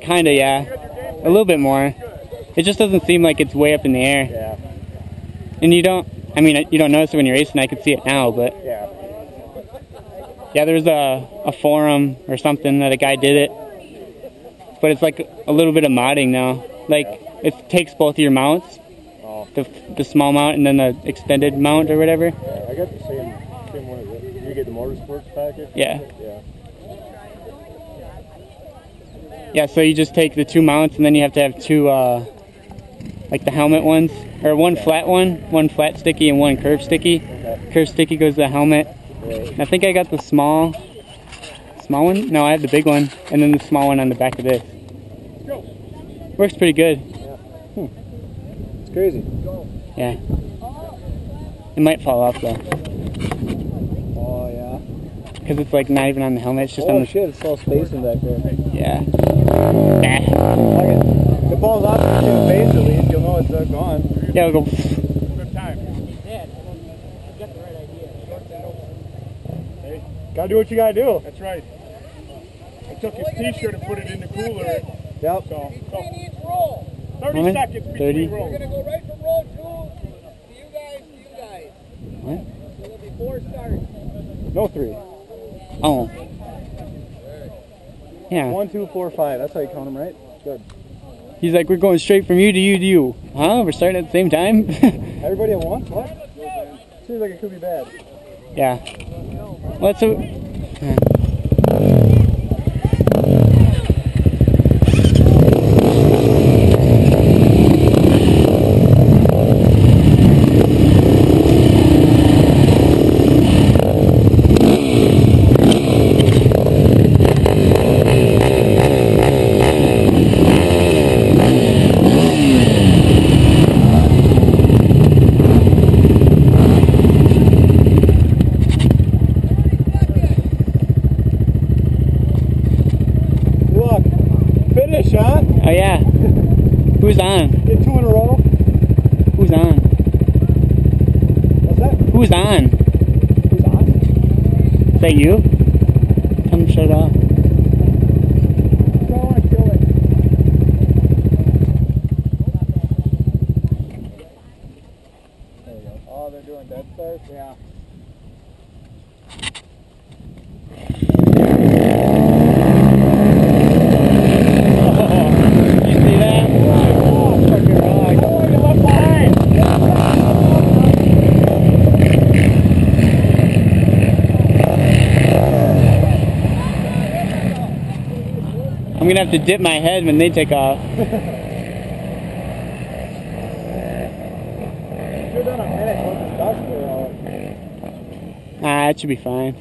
Kinda, yeah. A little bit more. It just doesn't seem like it's way up in the air. Yeah. And you don't, I mean, you don't notice it when you're racing. I can see it now, but Yeah. yeah, there's a, a forum or something that a guy did it. But it's like a little bit of modding now. Like, it takes both of your mounts, Oh. the, the small mount and then the extended mount or whatever. Yeah. I got the same same one as it. You get the motorsports package. Yeah. Yeah. So you just take the two mounts and then you have to have two, uh, like the helmet ones, or one flat one, one flat sticky and one curved sticky. Curved sticky goes to the helmet. And I think I got the small, small one. No, I have the big one, and then the small one on the back of this. Works pretty good. It's crazy. Yeah. It might fall off though. Because it's like not even on the helmet. It's just on Oh the. shit! It's all spacing back there. Yeah. Nah. Okay. If it falls off the two face at least, you'll know it's uh, gone. Yeah, we'll go. Good time. Hey, gotta do what you gotta do. That's right. I took his t-shirt and put it in the cooler. Yep. So, so 30 How many? seconds 30? between We're gonna go right from roll two to you guys to you guys. What? So there'll be four starts. No three. Oh. Yeah. One, two, four, five. That's how you count them, right? Good. He's like, we're going straight from you to you to you. Huh? We're starting at the same time? Everybody at once? What? Seems like it could be bad. yeah. Let's Look. Finish, huh? oh yeah. Who's on? Get two in a row. Who's on? What's that? Who's on? Who's on? Is that you? Tell him to shut off. I don't want to kill it. There you go. Oh, they're doing dead start? Yeah. You see that? Oh, fucking rock. Oh, you left behind. I'm gonna have to dip my head when they take off. Ah, it should be fine.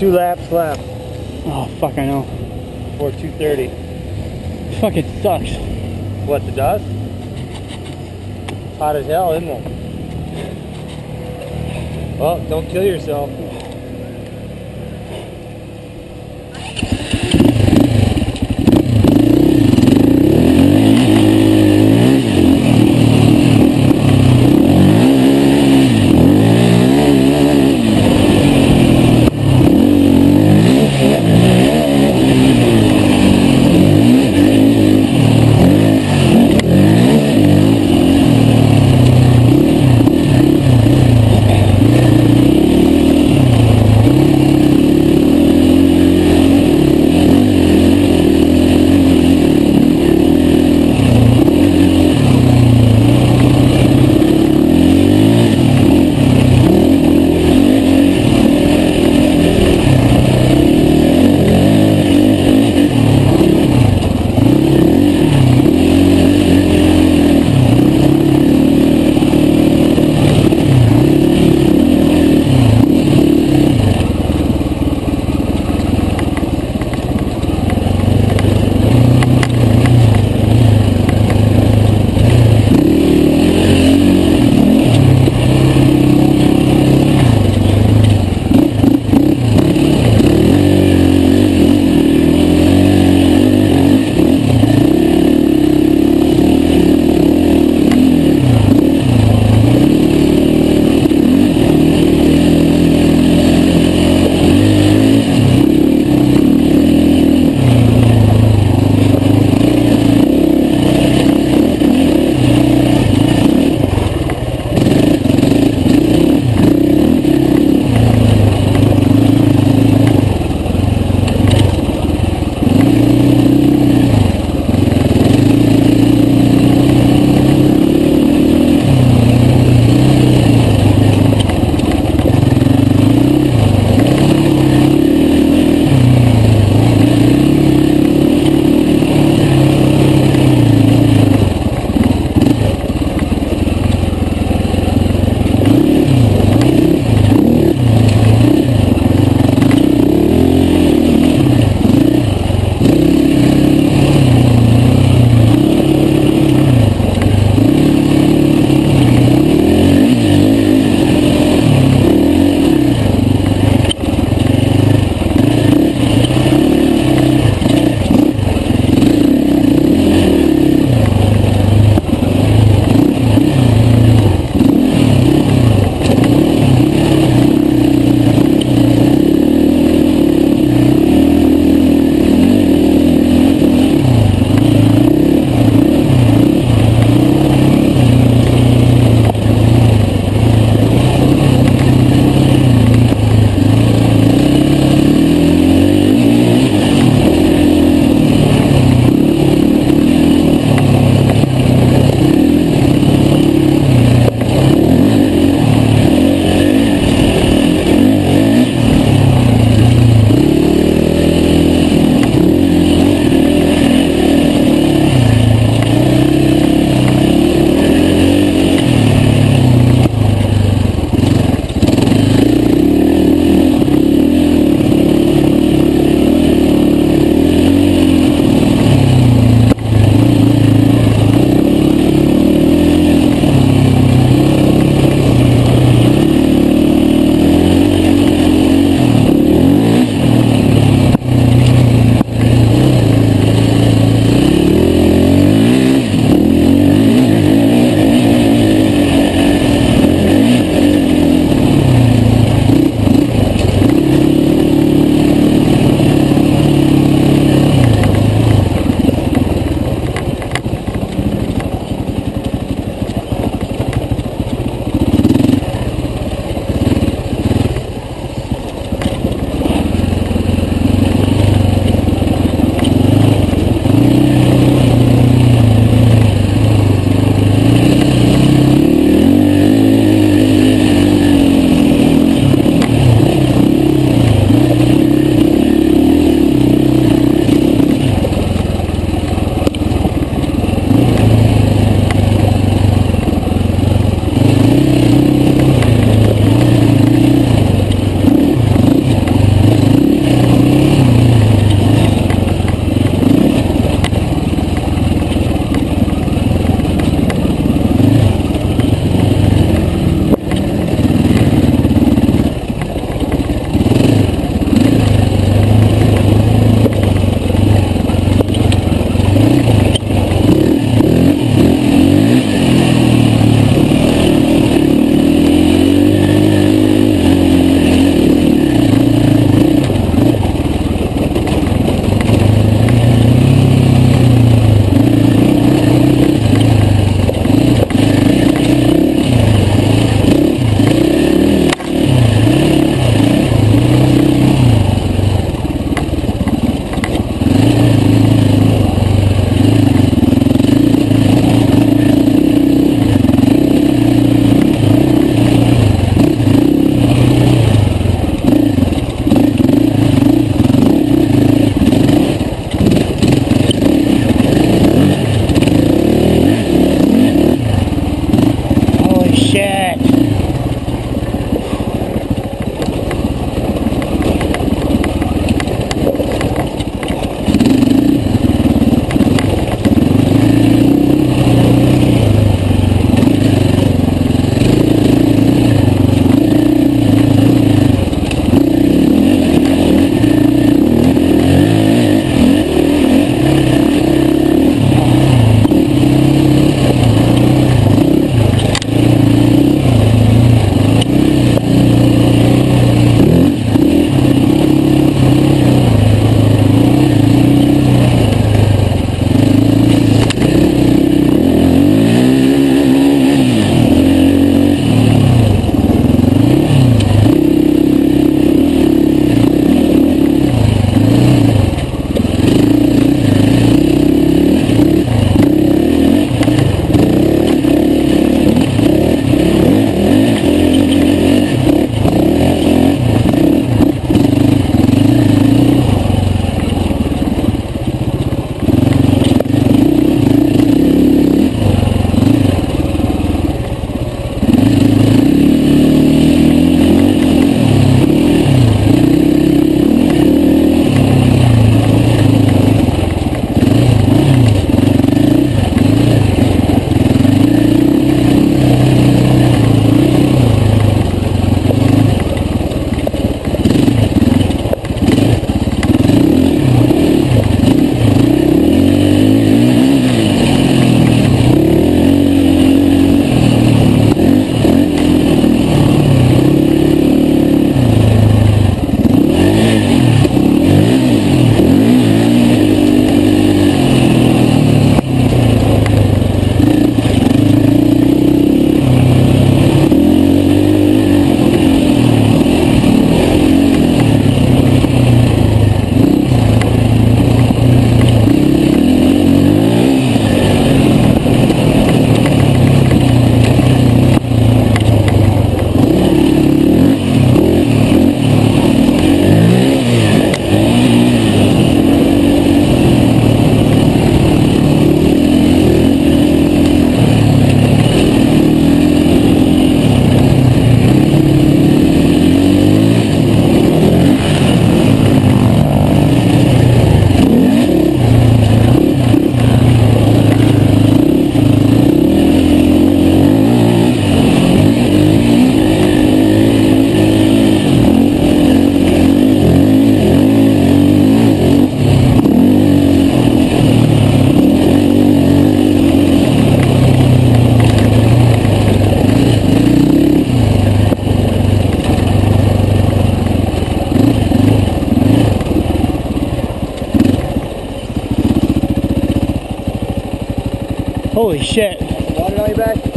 Two laps left Oh, fuck, I know. for 230. Fuck, it sucks. What, the dust? Hot as hell, isn't it? Well, don't kill yourself.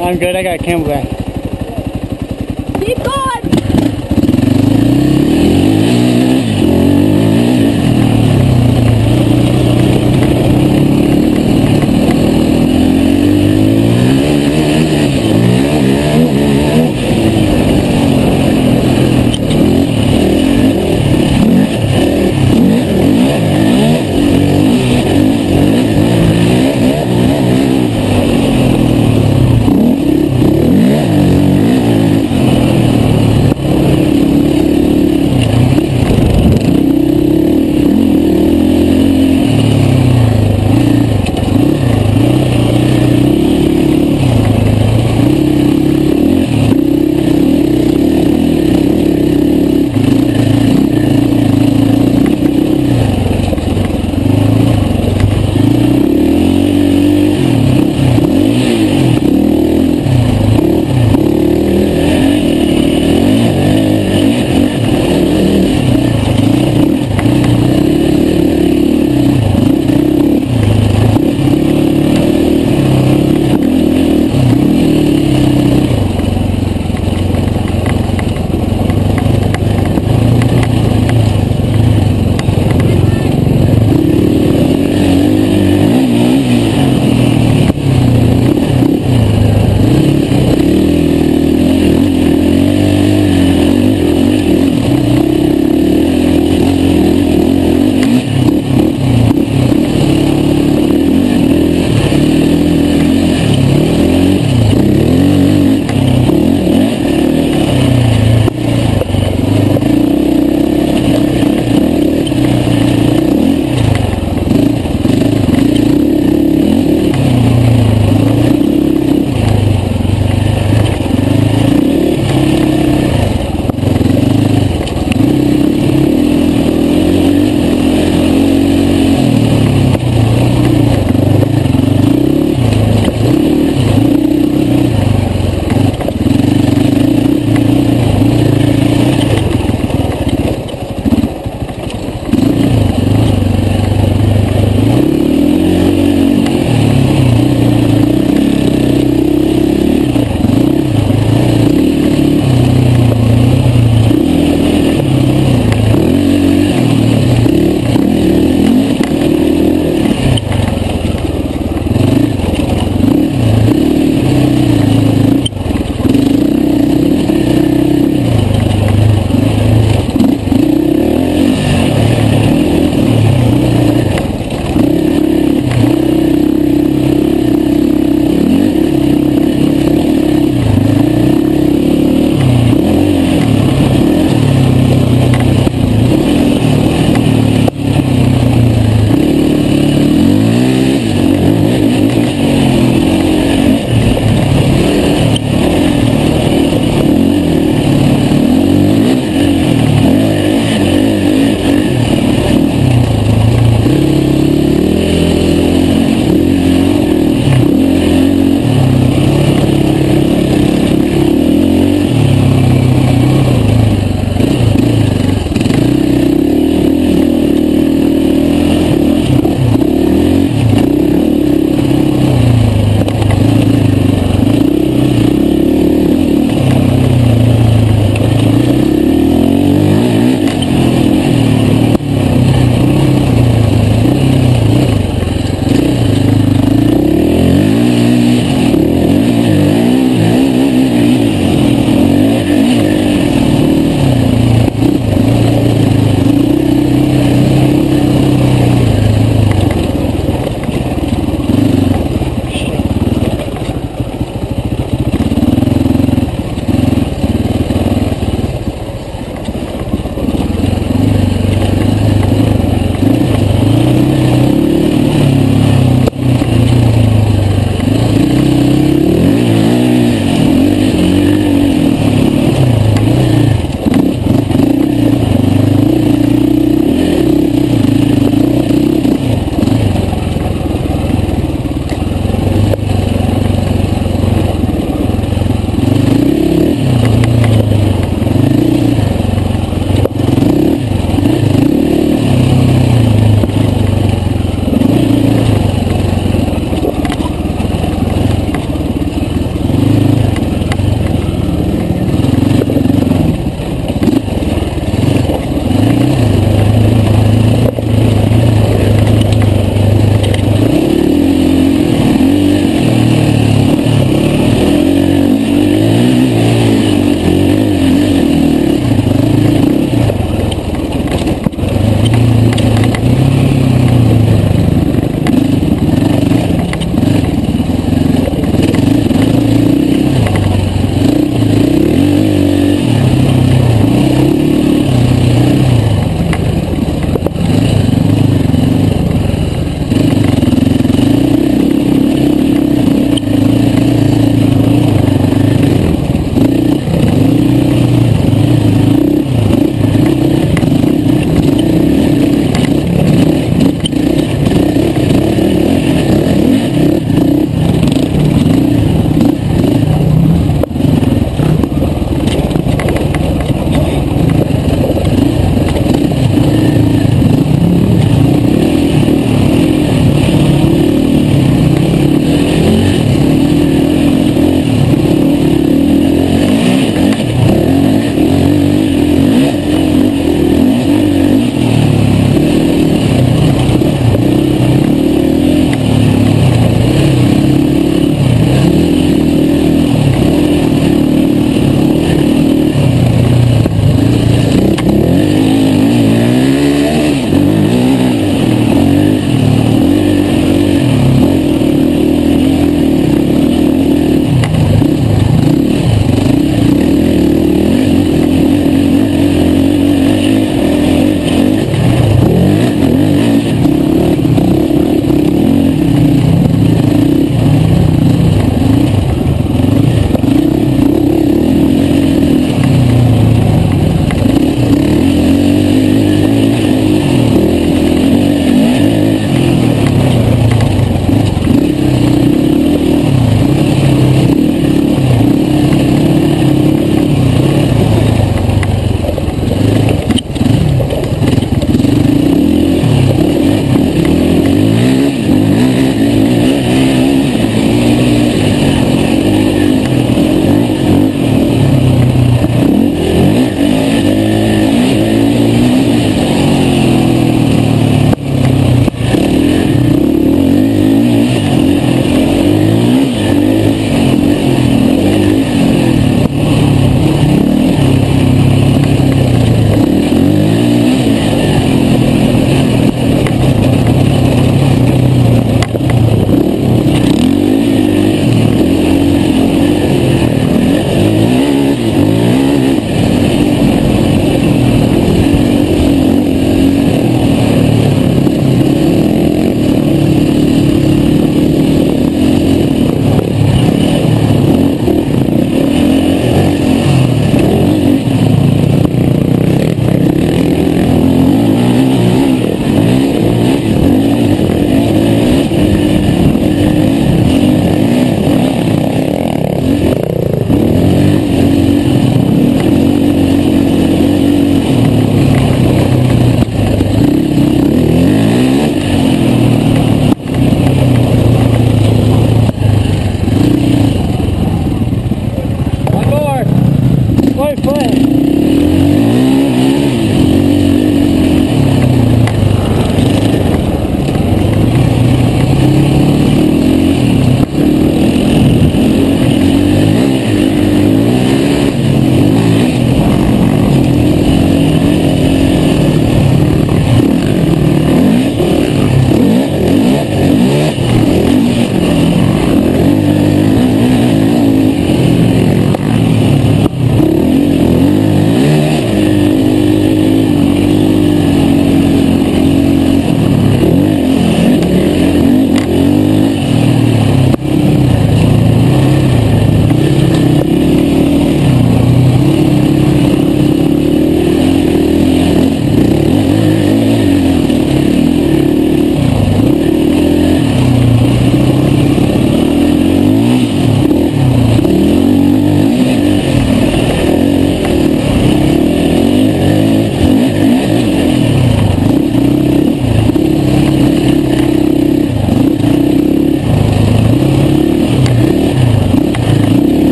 I'm good. I got a CamelBak. Keep